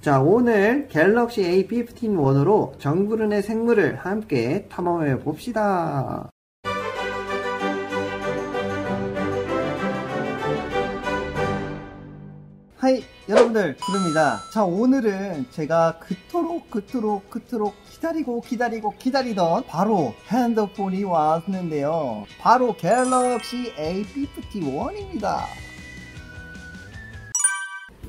자 오늘 갤럭시 A15-1으로 정부른의 생물을 함께 탐험해 봅시다. 하이 여러분들 부릅니다. 자 오늘은 제가 그토록 그토록 그토록 기다리고 기다리고 기다리던 바로 핸드폰이 왔는데요. 바로 갤럭시 A51입니다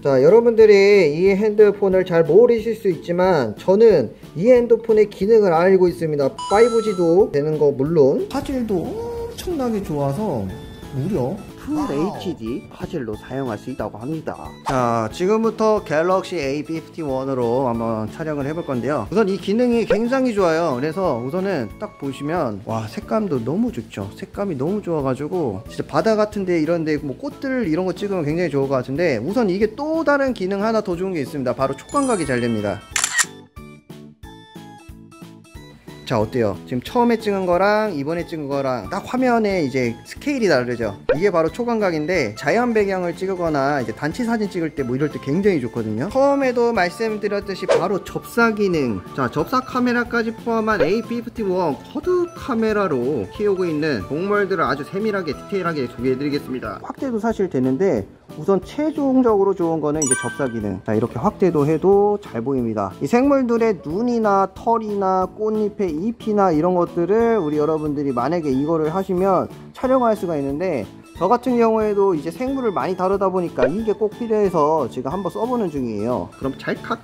자 여러분들이 이 핸드폰을 잘 모르실 수 있지만 저는 이 핸드폰의 기능을 알고 있습니다. 5G도 되는 거 물론. 화질도 엄청나게 좋아서 무려 풀 HD 화질로 사용할 수 있다고 합니다. 자 지금부터 갤럭시 A51으로 한번 촬영을 해볼 건데요. 우선 이 기능이 굉장히 좋아요. 그래서 우선은 딱 보시면 와 색감도 너무 좋죠. 색감이 너무 좋아가지고 진짜 바다 같은데 이런데 뭐 꽃들 이런 거 찍으면 굉장히 좋을 것 같은데 우선 이게 또 다른 기능 하나 더 좋은 게 있습니다. 바로 촉감각이 잘 됩니다 자 어때요? 지금 처음에 찍은 거랑 이번에 찍은 거랑 딱 화면에 이제 스케일이 다르죠? 이게 바로 초광각인데 자연 배경을 찍거나 이제 단체 사진 찍을 때 뭐 이럴 때 굉장히 좋거든요? 처음에도 말씀드렸듯이 바로 접사 기능. 자 접사 카메라까지 포함한 A51 quad 카메라로 키우고 있는 동물들을 아주 세밀하게 디테일하게 소개해 드리겠습니다. 확대도 사실 되는데 우선 최종적으로 좋은 거는 이제 접사 기능. 자 이렇게 확대도 해도 잘 보입니다. 이 생물들의 눈이나 털이나 꽃잎의 잎이나 이런 것들을 우리 여러분들이 만약에 이거를 하시면 촬영할 수가 있는데 저 같은 경우에도 이제 생물을 많이 다루다 보니까 이게 꼭 필요해서 지금 한번 써보는 중이에요. 그럼 찰칵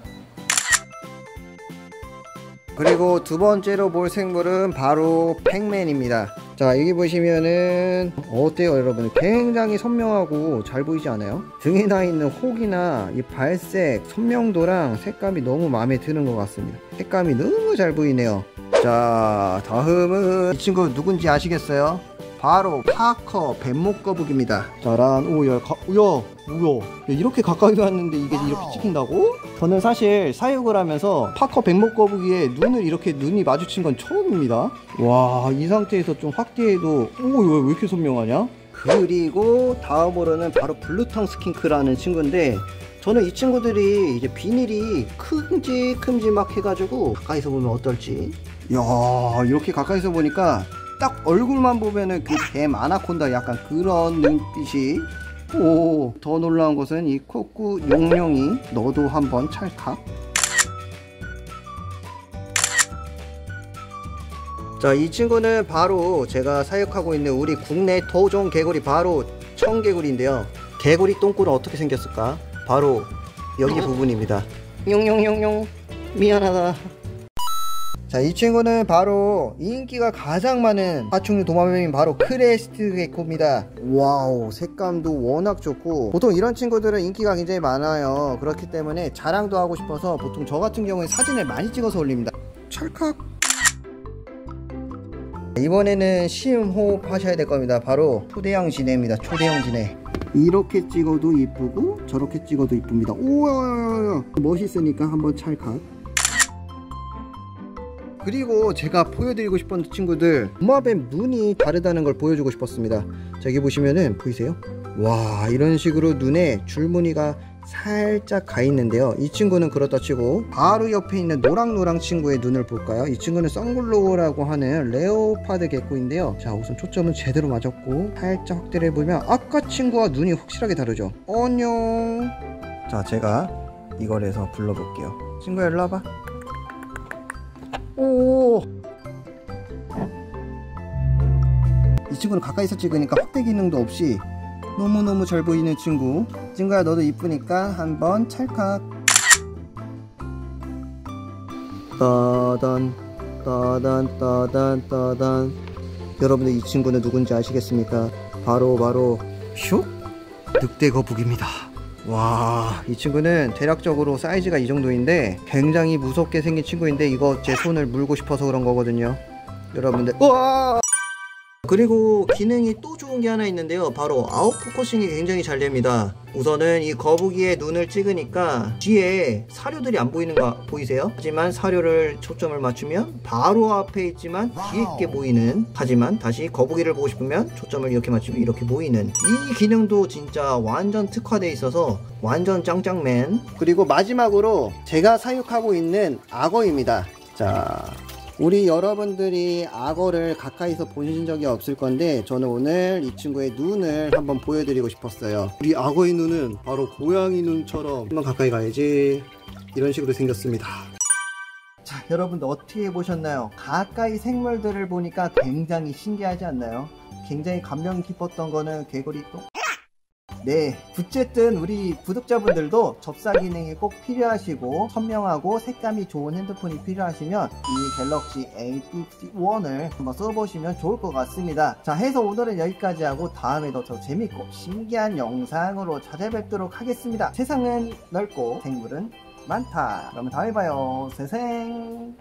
그리고 두 번째로 볼 생물은 바로 팩맨입니다 자 여기 보시면은 어때요 여러분 굉장히 선명하고 잘 보이지 않아요? 등에 나 있는 혹이나 이 발색 선명도랑 색감이 너무 마음에 드는 것 같습니다 색감이 너무 잘 보이네요 자 다음은 이 친구 누군지 아시겠어요? 바로 파커 뱀목거북입니다. 짜란 오야 가, 야 뭐야? 이렇게 가까이 왔는데 이게 이렇게 찍힌다고? 저는 사실 사육을 하면서 파커 뱀목거북이의 눈을 이렇게 눈이 마주친 건 처음입니다. 와 이 상태에서 좀 확대해도 오 왜 왜 이렇게 선명하냐? 그리고 다음으로는 바로 blue tongue skink라는 친구인데 저는 이 친구들이 이제 비늘이 큼직큼직 막 해가지고 가까이서 보면 어떨지. 야 이렇게 가까이서 보니까 딱 얼굴만 보면은 그뱀 아나콘다 약간 그런 눈빛이. 오 더 놀라운 것은 이 코꾸 용룡이 너도 한번 찰칵 자 이 친구는 바로 제가 사육하고 있는 우리 국내 토종 개구리 바로 청개구리인데요. 개구리 똥꼬는 어떻게 생겼을까? 바로 여기 부분입니다. 용용용용. 미안하다 자, 이 친구는 바로 인기가 가장 많은 파충류 도마뱀인 바로 crest gecko입니다. wow, 색감도 워낙 좋고 보통 이런 친구들은 인기가 굉장히 많아요. 그렇기 때문에 자랑도 하고 싶어서 보통 저 같은 경우에 사진을 많이 찍어서 올립니다. 찰칵. 이번에는 심호흡 하셔야 될 겁니다. 바로 초대형 지네입니다. 초대형 지네. 이렇게 찍어도 이쁘고 저렇게 찍어도 이쁩니다. 우와, 멋있으니까 한번 찰칵. 그리고 제가 보여드리고 싶었던 친구들 도마뱀 눈이 다르다는 걸 보여주고 싶었습니다. 자 여기 보시면은 보이세요? 와 이런 식으로 눈에 줄무늬가 살짝 가 있는데요. 이 친구는 그렇다 치고 바로 옆에 있는 노랑노랑 친구의 눈을 볼까요? 이 친구는 sunglow라고 하는 leopard gecko인데요. 자 우선 초점은 제대로 맞았고 살짝 확대를 해보면 아까 친구와 눈이 확실하게 다르죠. 안녕. 자 제가 이걸 해서 불러볼게요. 친구야 일로 와봐 오. 이 친구는 가까이서 찍으니까 확대 기능도 없이 너무너무 잘 보이는 친구. 친구야 너도 이쁘니까 한번 찰칵. 따단 따단 따단 따단. 여러분들 이 친구는 누군지 아시겠습니까? 바로 바로. 슉. 늑대 거북입니다 와, 이 친구는 대략적으로 사이즈가 이 정도인데 굉장히 무섭게 생긴 친구인데 이거 제 손을 물고 싶어서 그런 거거든요. 여러분들, 우와! 그리고 기능이 또 좋은 게 하나 있는데요. 바로 out focusing이 굉장히 잘 됩니다. 우선은 이 거북이의 눈을 찍으니까 뒤에 사료들이 안 보이는 거 보이세요? 하지만 사료를 초점을 맞추면 바로 앞에 있지만 뒤에 있게 보이는 하지만 다시 거북이를 보고 싶으면 초점을 이렇게 맞추면 이렇게 보이는. 이 기능도 진짜 완전 특화되어 있어서 완전 짱짱맨. 그리고 마지막으로 제가 사육하고 있는 악어입니다. 자 우리 여러분들이 악어를 가까이서 보신 적이 없을 건데 저는 오늘 이 친구의 눈을 한번 보여드리고 싶었어요. 우리 악어의 눈은 바로 고양이 눈처럼 한번 가까이 가야지. 이런 식으로 생겼습니다. 자 여러분들 어떻게 보셨나요? 가까이 생물들을 보니까 굉장히 신기하지 않나요? 굉장히 감명 깊었던 거는 개구리 똥 네, 어쨌든 우리 구독자분들도 접사 기능이 꼭 필요하시고 선명하고 색감이 좋은 핸드폰이 필요하시면 이 갤럭시 A51을 한번 써보시면 좋을 것 같습니다. 자, 해서 오늘은 여기까지 하고 다음에도 더 재밌고 신기한 영상으로 찾아뵙도록 하겠습니다. 세상은 넓고 생물은 많다. 그러면 다음에 봐요. 세생